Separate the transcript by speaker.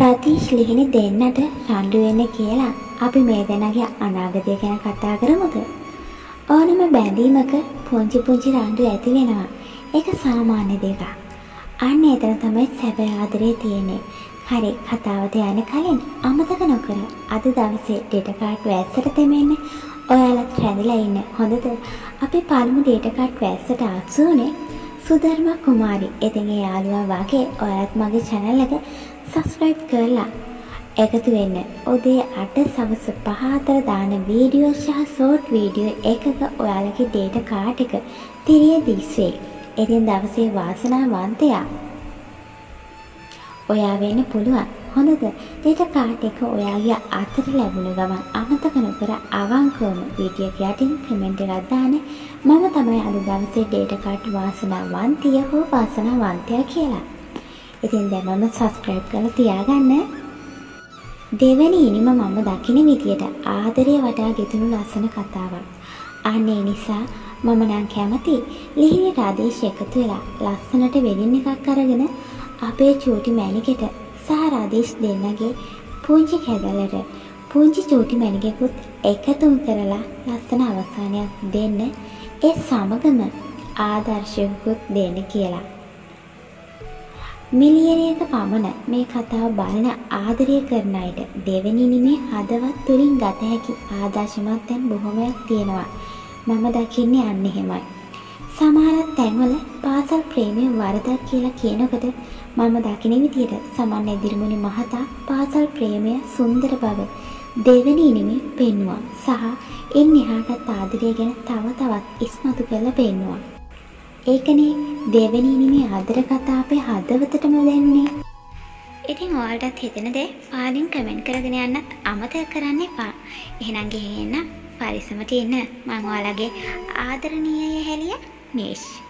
Speaker 1: ප්‍රතිශ් ලිහිණි දෙන්නට රණ්ඩු වෙන්න කියලා අපි මේ දෙනගේ අනාගතය ගැන කතා කරමුද? ඕනම බැඳීමක පුංචි පුංචි රණ්ඩු ඇති වෙනවා. ඒක සාමාන්‍ය දෙයක්. අන්න එතන තමයි සැබෑ ආදරේ තියෙන්නේ. හරි කතාවට යන කලින් අමතක නොකර අද දවසේ ඩේටා කාඩ් වැස්සට තෙමෙන්න ඔයාලත් රැඳිලා ඉන්න. හොඳද? අපි පළමු ඩේටා කාඩ් වැස්සට ආසු උනේ සුධර්ම කුමාරි. ඉතින් ඒ යාළුවා වගේ ඔයාලත් මගේ channel එක subscribe කරලා එකතු වෙන්න. උදේ 8 සවස් 5 අතර දාන වීඩියෝ සහ ෂෝට් වීඩියෝ එකක ඔයාලගේ ඩේටා කාඩ් එක තිරිය දිස්වේ. ඉතින් දවසේ වාසනාවන්තයා ඔයා වෙන්න පුළුවන්. හොඳද? ඩේටා කාඩ් එක ඔයාගේ අතට ලැබුණ ගමන් අමතක නොකර අවංකවම වීඩියෝ එක යටින් කමෙන්ට් එකක් දාන්න. මම තමයි අද දවසේ ඩේටා කාඩ් වාසනාවන්තිය හෝ වාසනාවන්තයා කියලා. ඉතින් දැන් මම සබස්ක්‍රයිබ් කරලා තියාගන්න. දෙවැනි ඉනිම මම දකින විදියට ආදරය වටා ගෙතුණු ලස්සන කතාවක්. අන්න ඒ නිසා මම නම් කැමති ලිහිණි රාදේශ එකතු වෙලා ලස්සනට වෙඩින් එකක් අරගෙන අපේ චූටි මැණිකට සහ රාදේශ් දෙන්නගේ පුංචි කැදලට පුංචි චූටි මැණිකකුත් එකතුන් කරලා ලස්සන අවසානයක් දෙන්න ඒ සමගම ආදර්ශයකුත් දෙන්න කියලා. මිලියනයක පමණ මේ කතාව බලන ආදරය කරන අයට දෙවැනි නිමේ හදවත් තුළින් ගත හැකි ආදර්ශමත් තැන් බොහොමයක් තියෙනවා. මම දකින්නේ අන්න එහෙමයි. සමහරත් තැන්වල පාසල් ප්‍රේමය වරදක් කියලා කියනකොට මම දකින විදියට සමන් එදිරිමුණි මහතා පාසල් ප්‍රේමය සුන්දර බව දෙවැනි ඉනිමේ පෙන්නවා සහ ඉන් එහාටත් ආදරය ගැන තව තවත් ඉස්මතු කරලා පෙන්නවා. ඒකනේ දෙවැනි ඉනිමේ ආදර කතා අපේ හදවතටම දැනුනේ. ඉතින් ඔයාලටත් හිතෙන දේ පාලින් කමෙන්ට් කරගෙන යන්න අමතක කරන්න එපා. එහෙනම් ගිහින් එන්න පරිස්සමට ඉන්න. මම ඔයාලගේ ආදරණීය හැලිය niece.